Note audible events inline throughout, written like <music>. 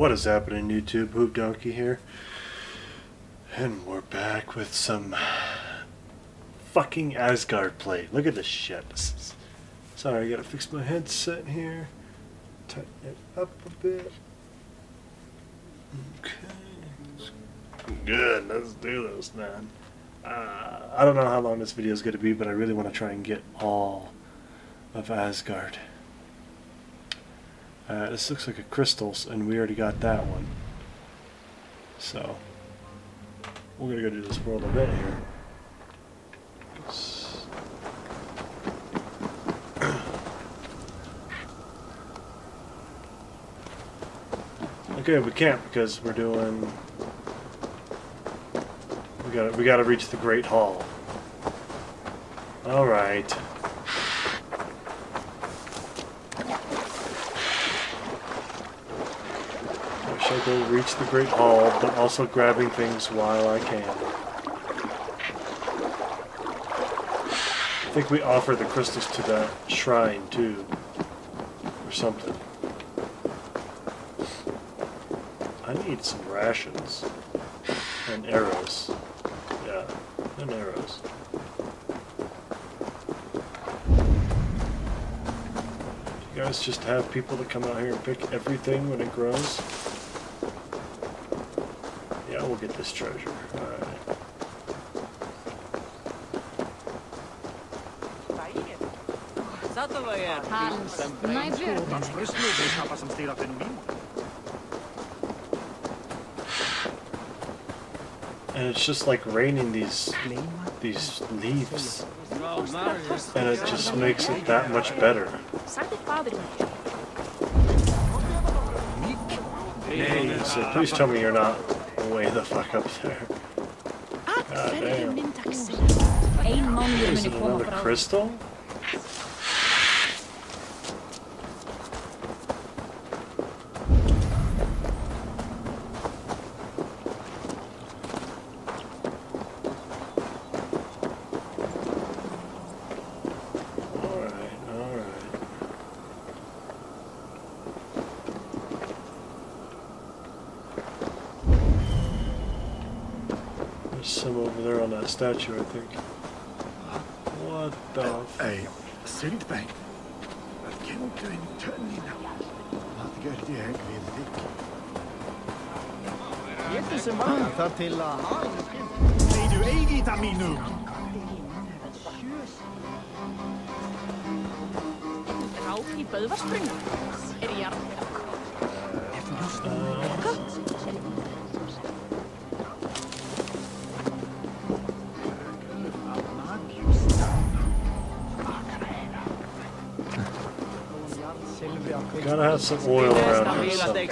What is happening, YouTube? HooveDonkey here. And we're back with some fucking Asgard play. Look at this shit. This is- Sorry, I gotta fix my headset here. Tighten it up a bit. Okay. Good, let's do this, man. Uh, I don't know how long this video is going to be, but I really want to try and get all of Asgard. Uh, this looks like a crystals, and we already got that one. So, we're going to go do this world event here. <clears throat> Okay, we can't because we're doing. We got to we got to reach the Great Hall. All right. I go reach the Great Hall, but also grabbing things while I can. I think we offer the crystals to that shrine too, or something. I need some rations and arrows. Yeah, and arrows. You guys just have people that come out here and pick everything when it grows? Get this treasure. Stirrar fenomen. And it's just like raining these these leaves. And it just makes it that much better. So please tell me you're not way the fuck up there. Að God damn. myndaxi? Ein mánuður Is it another crystal? Alright, alright. There's some over there on that statue, I think. What the f- Ei, syndpäin. Kentyyn tönnina. Vatgördi ég við þig. Getur sem var þar til að Nei, du eigi það mínu. Rák í Böðvarsbrunna. Er ég að... Gotta have some oil around here. somewhere.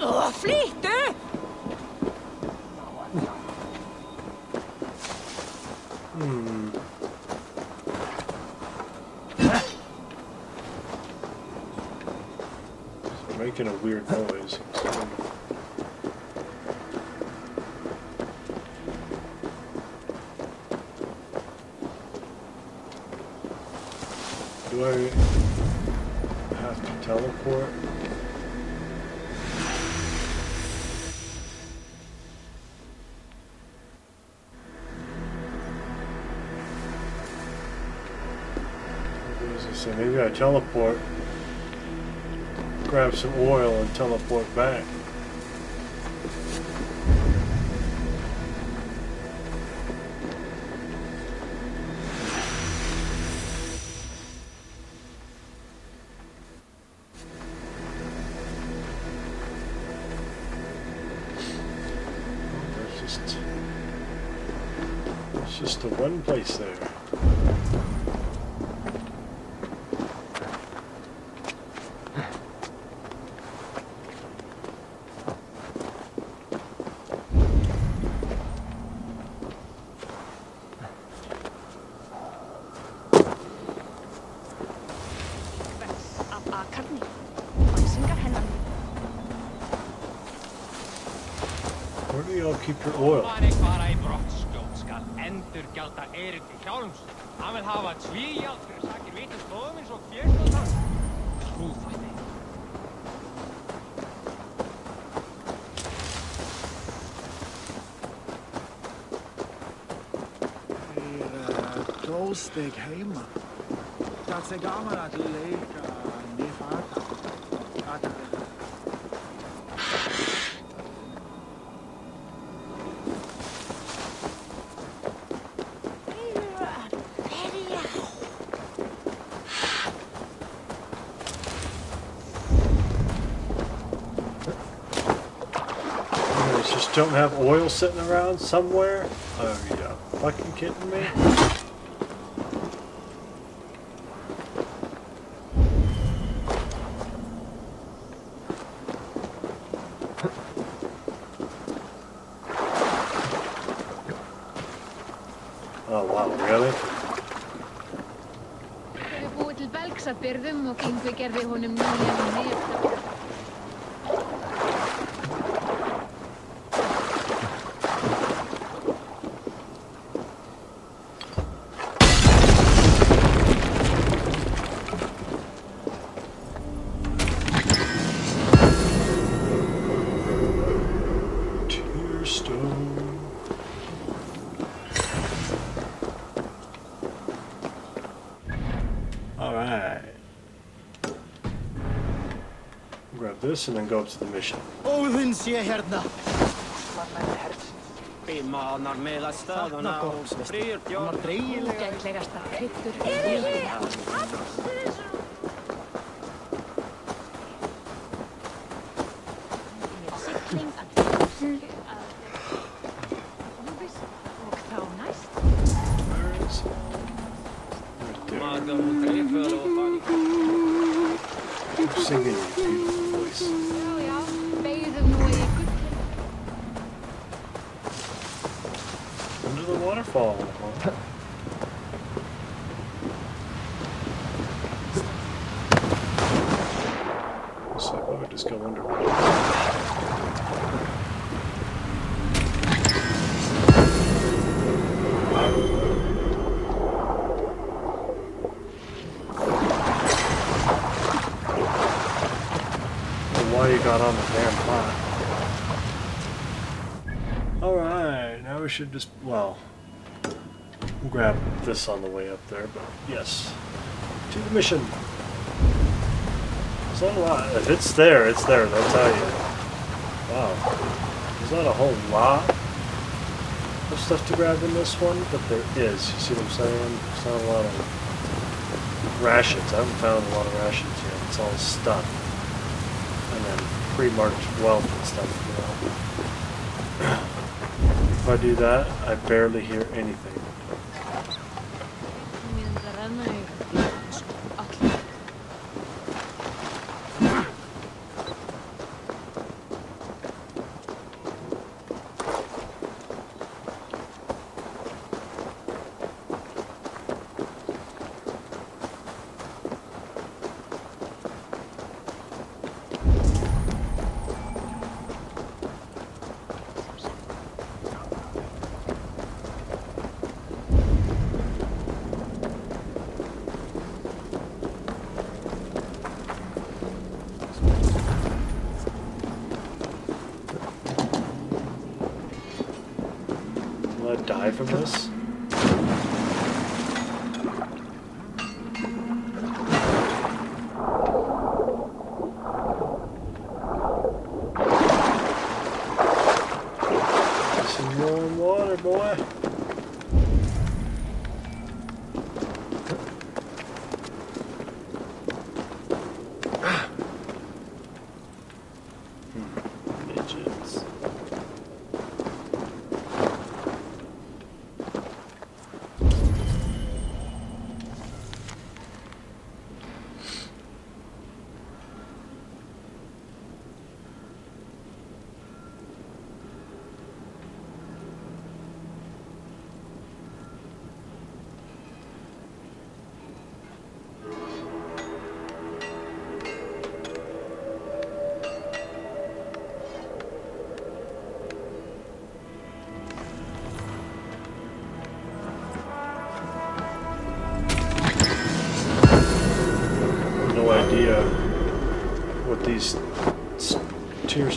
Ugh, flýttu! It's making a weird noise. Do I have to teleport? Maybe I teleport grab some oil and teleport back. Oh, it's just the one place there. Dóstig heima? Það sé gaman að leika nýfata. Að don't have oil sitting around somewhere? Oh, Are you fucking kidding me? This and then go up to the mission. Óðinn sé hérna. Would just go under. Why you got on the damn pot? Alright, now we should just, well, grab this on the way up there, but yes. To the mission. Lot. If it's there, it's there, they'll tell you. Wow. There's not a whole lot of stuff to grab in this one, but there is. You see what I'm saying? There's not a lot of rations. I haven't found a lot of rations yet. It's all stuff. And then pre-marked wealth and stuff, you know. <clears throat> If I do that, I barely hear anything. Die from this?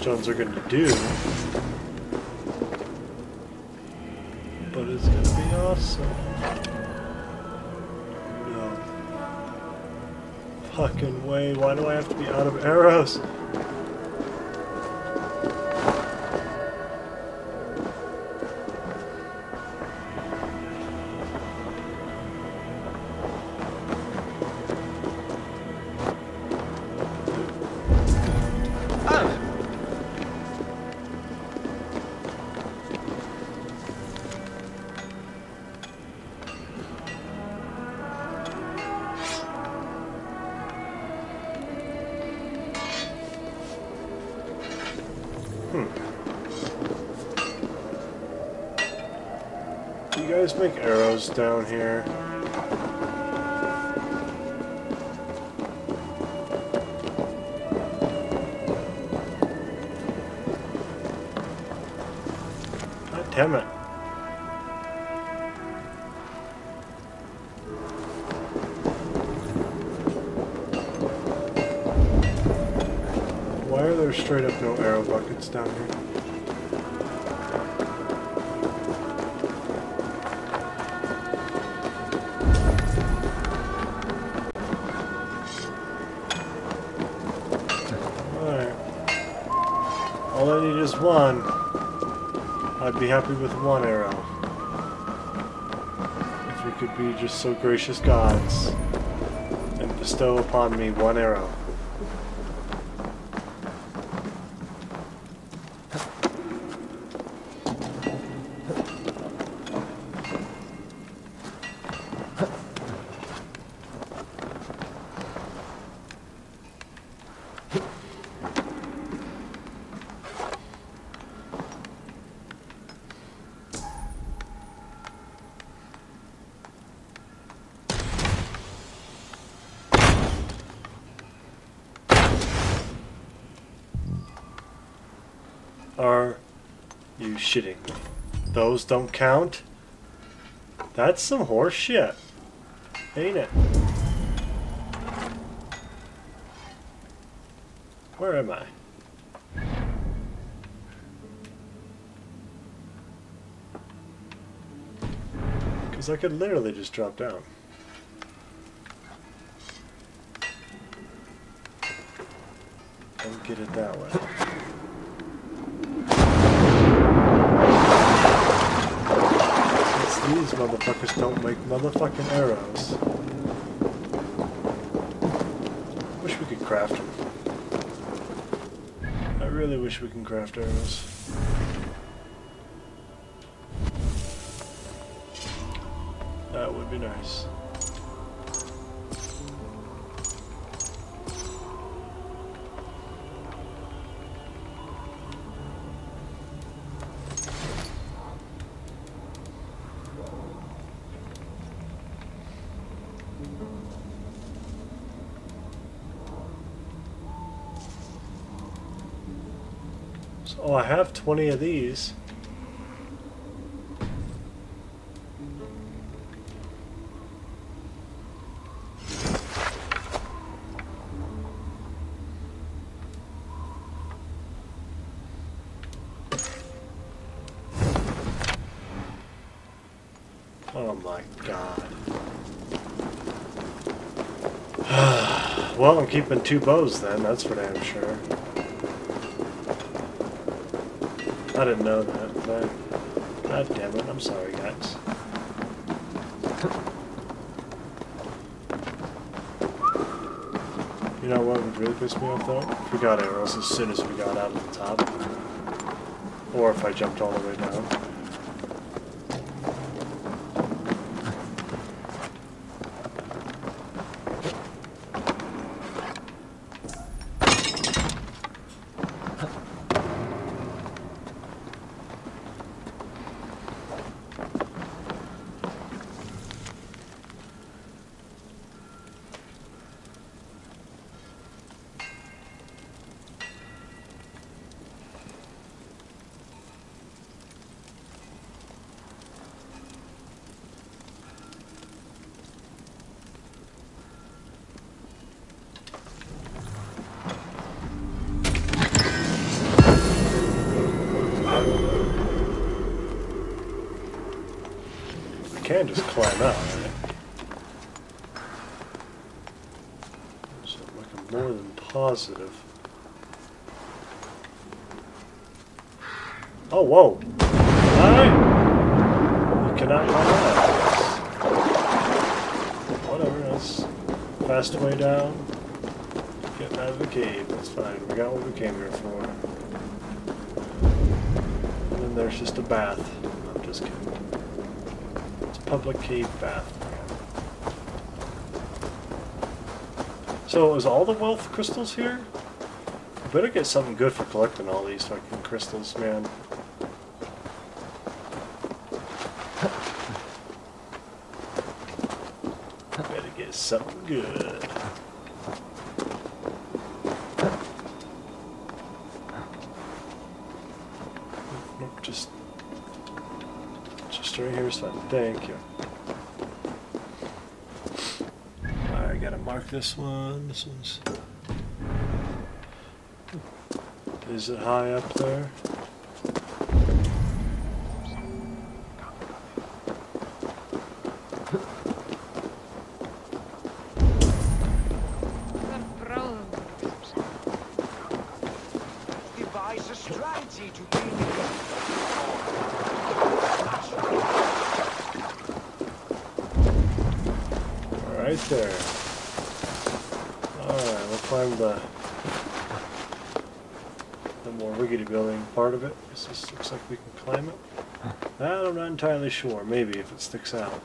Are going to do. But it's going to be awesome. No. Fucking way. Why do I have to be out of arrows? Down here? God damn it. Why are there straight up no arrow buckets down here? One. I'd be happy with one arrow. If you could be just so gracious gods and bestow upon me one arrow. Those don't count? That's some horse shit. Ain't it? Where am I? Because I could literally just drop down. And get it that way. Since these motherfuckers don't make motherfucking arrows. Wish we could craft them. I really wish we can craft arrows. That would be nice. 20 of these. Oh my god. <sighs> well, I'm keeping two bows then, that's for damn sure. I didn't know that, but god damn it, I'm sorry guys. You know what would really piss me off though? If we got arrows as soon as we got out of the top. Or if I jumped all the way down. Can just climb out, right? So I'm more than positive. Oh, whoa! Alright! You cannot climb out. Whatever, that's fast way down. Getting out of the cave, that's fine. We got what we came here for. And then there's just a bath. I'm just kidding. It's a public cave bath. So is all the wealth crystals here? We better get something good for collecting all these fucking crystals, man. <laughs> Better get something good. Nope, just Thank you. I gotta mark this one. This one's. Is it high up there? Hvar bráðum. Devise a strategy to gain Right there. Alright, we'll climb the the more rickety building part of it. This looks like we can climb it. I'm not entirely sure. Maybe if it sticks out.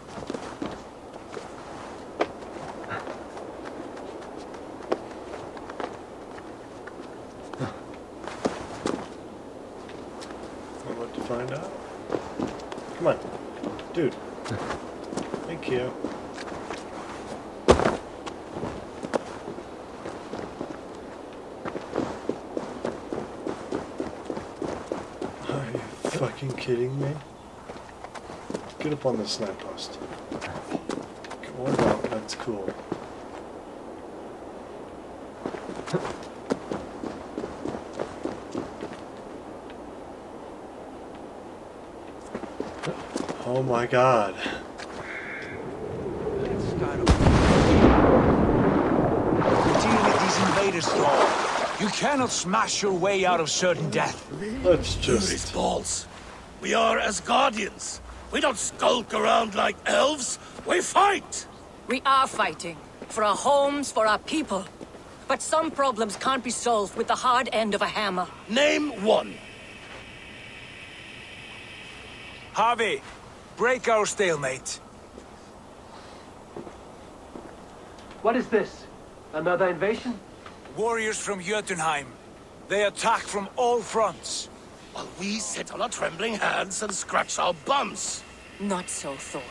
I'll let to find out. Come on. Dude. Thank you. Are you fucking kidding me? Get up on this snipe post. What about that's cool. Oh my god. Let's start over. Deal with these invaders, Thor. You cannot smash your way out of certain death. Let's just balls. We are as guardians. We don't skulk around like elves. We fight. We are fighting. For our homes, for our people. But some problems can't be solved with the hard end of a hammer. Name one. Havi, break our stalemate. What is this? Another invasion? Warriors from Jotunheim. They attack from all fronts. While we sit on our trembling hands and scratch our bums. Not so, Thor.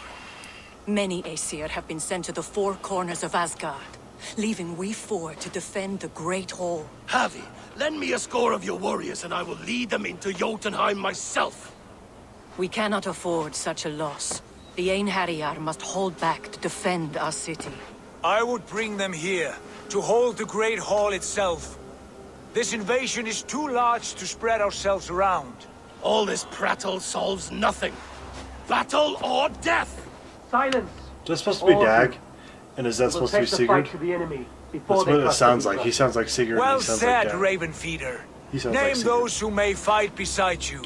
Many Aesir have been sent to the four corners of Asgard, leaving we four to defend the Great Hall. Havi, lend me a score of your warriors and I will lead them into Jotunheim myself. We cannot afford such a loss. The Einherjar must hold back to defend our city. I would bring them here, to hold the Great Hall itself. This invasion is too large to spread ourselves around. All this prattle solves nothing. Battle or death. Silence! Is that supposed to be Dag? And is that We'll supposed to be take the fight Sigurd? to the enemy before That's what it sounds like. He sounds like Sigurd. and Well he sounds said, like Dag. Raven Feeder. He like Name those who may fight beside you.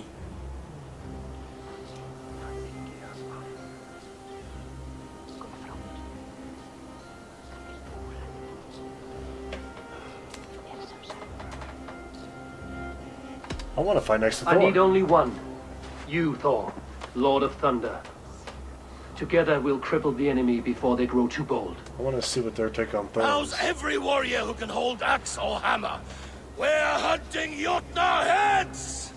I want to find next to I need only one. You, Thor, Lord of Thunder. Together we'll cripple the enemy before they grow too bold. I want to see what their take on Thor Rouse is. every warrior who can hold axe or hammer. We're hunting Jotnar heads!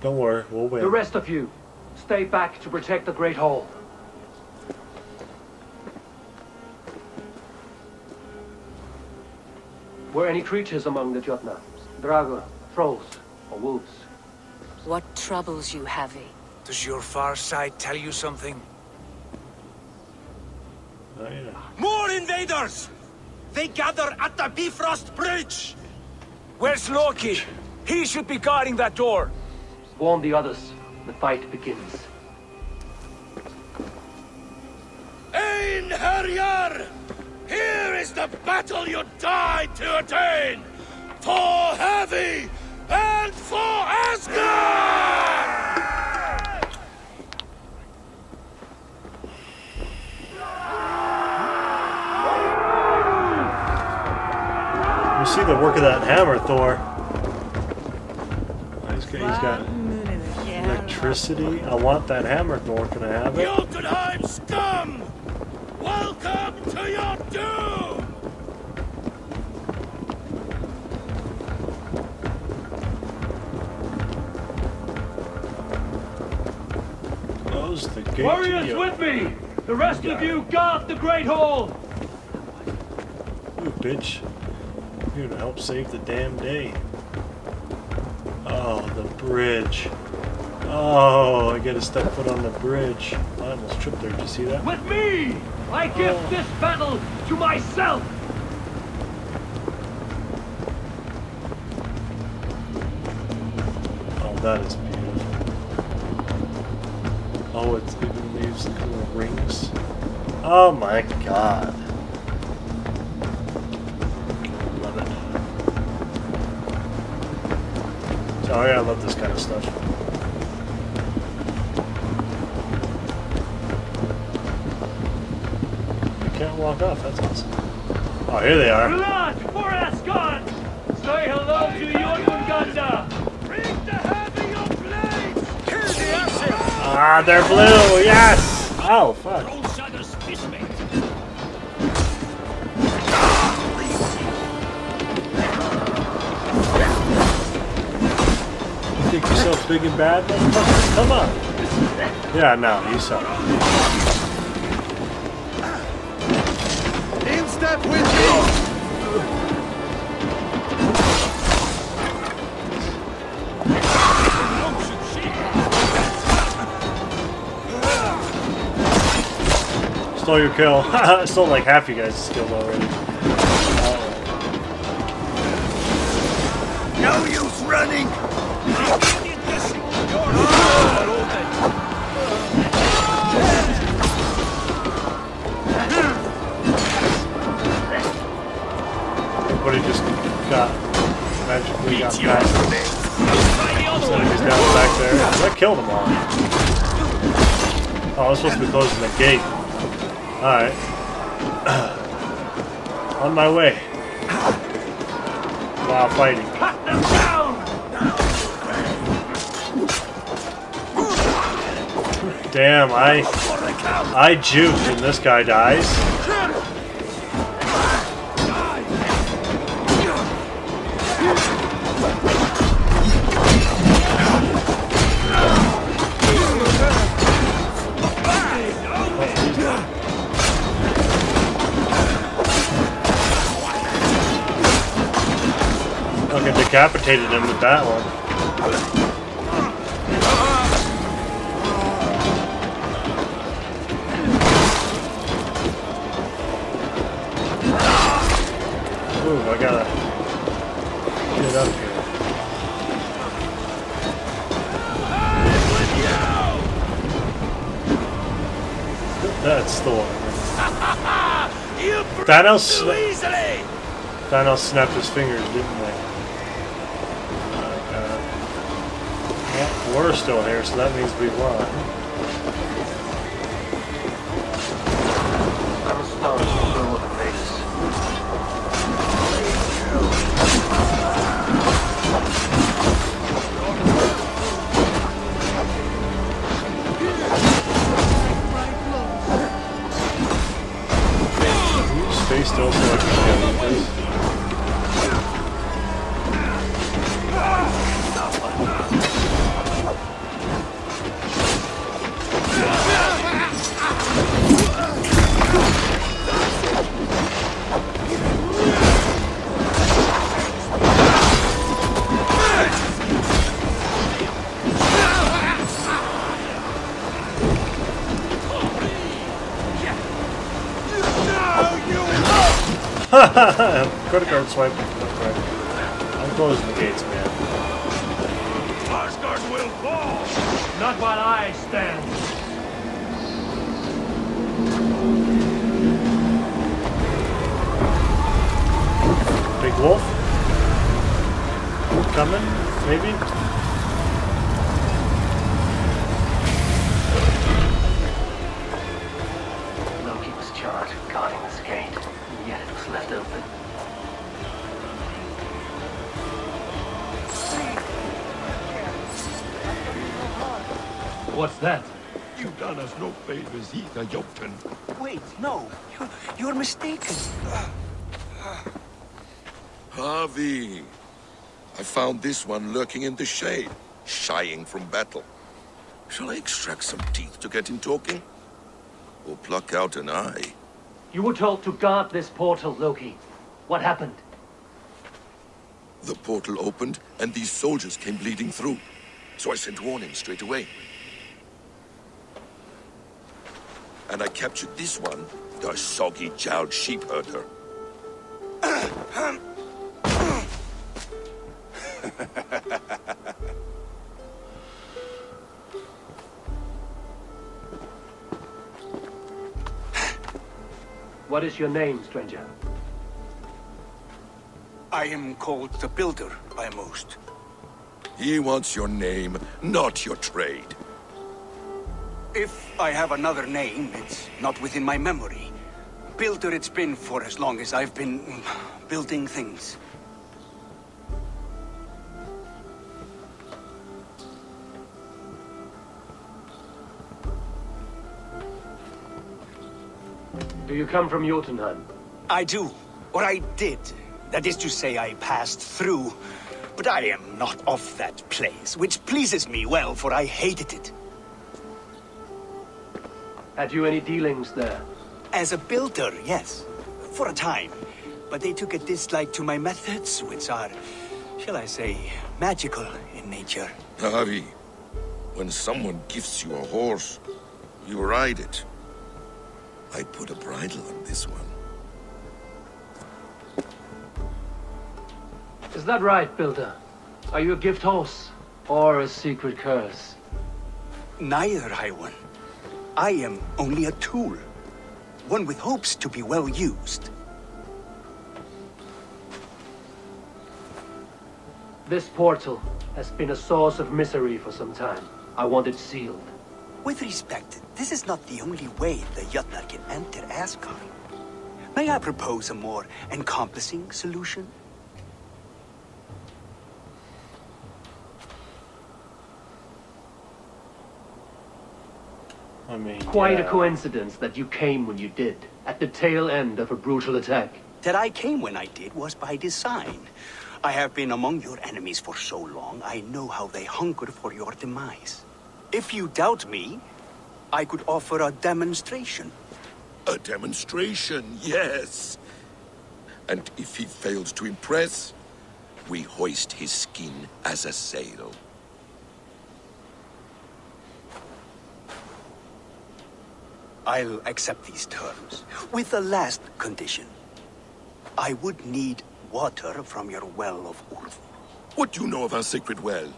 Don't worry, we'll win. The rest of you, stay back to protect the Great Hall. Were any creatures among the Jotnar? Draugr, trolls, or wolves? What troubles you, Havi? Does your far side tell you something? Oh, yeah. More invaders! They gather at the Bifrost Bridge! Where's Loki? He should be guarding that door. Warn the others. the fight begins. The battle you died to attain! For Havi and for Asgard! You see the work of that hammer, Thor. He's got, he's got electricity. I want that hammer, Thor. Can I have it? Jotunheim scum! Welcome to your doom! Warriors with me! The rest of you guard the Great Hall! Ooh, bitch. You're gonna help save the damn day. Oh, the bridge. Oh, I gotta step foot on the bridge. I almost tripped there. Did you see that? With me! I give Oh. this battle to myself! Oh, that is Oh my god. Love it. Sorry, I love this kind of stuff. You can't walk off, that's awesome. Oh, here they are. Blood for Asgard! Say hello to Jormungandr! Bring the Heavy your blades! Kill the acid! Ah, they're blue, yes! Oh, fuck. Big and bad. Come on. Yeah, no, you suck. In step with me! Stole your kill. <laughs> I stole like half you guys' skills already. No use running! Everybody just got magically got back. So he's down back there. I killed them all. Oh, I was supposed to be closing the gate. Alright. <clears throat> On my way. While fighting. Cut them down! Damn, I I juked and this guy dies. Fucking decapitated him with that one. Ooh, I gotta get up here. That's the one. <laughs> Thanos, too sna- easily! Thanos snapped his fingers, didn't they? We're still here, so that means we won. I'm. His face still looks <laughs> Credit card swipe. That's right. I'm closing the gates, man. Asgard will fall! Not while I stand. Big wolf? Coming? Maybe? What's that? You've done us no favors either, Jotun. Wait, no. You're, you're mistaken. Havi. I found this one lurking in the shade, shying from battle. Shall I extract some teeth to get him talking? Or pluck out an eye? You were told to guard this portal, Loki. What happened? The portal opened, and these soldiers came bleeding through. So I sent warning straight away. And I captured this one, the soggy-jowled sheep herder. What is your name, stranger? I am called the Builder by most. He wants your name, not your trade. If I have another name, it's not within my memory. Builder it's been for as long as I've been building things. Do you come from Jotunheim? I do. Or I did. That is to say, I passed through. But I am not of that place, which pleases me well, for I hated it. Had you any dealings there? As a builder, yes. For a time. But they took a dislike to my methods, which are, shall I say, magical in nature. Havi, when someone gifts you a horse, you ride it. I put a bridle on this one. Is that right, Builder? Are you a gift horse? Or a secret curse? Neither, High One. I am only a tool. One with hopes to be well used. This portal has been a source of misery for some time. I want it sealed. With respect, this is not the only way the Jötnar can enter Asgard. May I propose a more encompassing solution? I mean, Quite a coincidence that you came when you did, at the tail end of a brutal attack. That I came when I did was by design. I have been among your enemies for so long, I know how they hunger for your demise. If you doubt me, I could offer a demonstration. A demonstration, yes. And if he fails to impress, we hoist his skin as a sail. I'll accept these terms, with the last condition. I would need water from your well of Ulf. What do you know of our sacred well?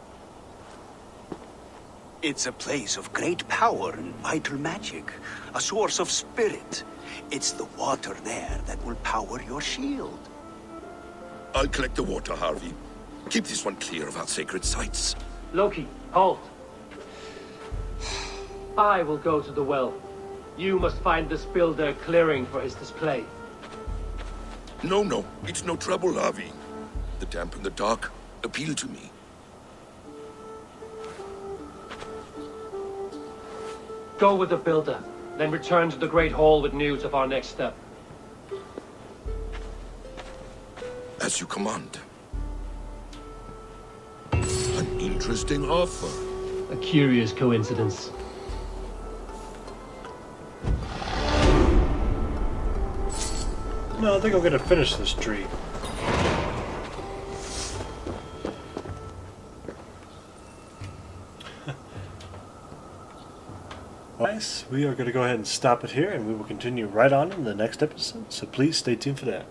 It's a place of great power and vital magic, a source of spirit. It's the water there that will power your shield. I'll collect the water, Havi. Keep this one clear of our sacred sites. Loki, halt! I will go to the well. You must find this builder clearing for his display. No, no, it's no trouble, Havi. The damp and the dark appeal to me. Go with the builder, then return to the Great Hall with news of our next step. As you command. An interesting offer. A curious coincidence. No, I think I'm gonna finish this tree. <laughs> Guys, we are going to go ahead and stop it here, and we will continue right on in the next episode. So please stay tuned for that.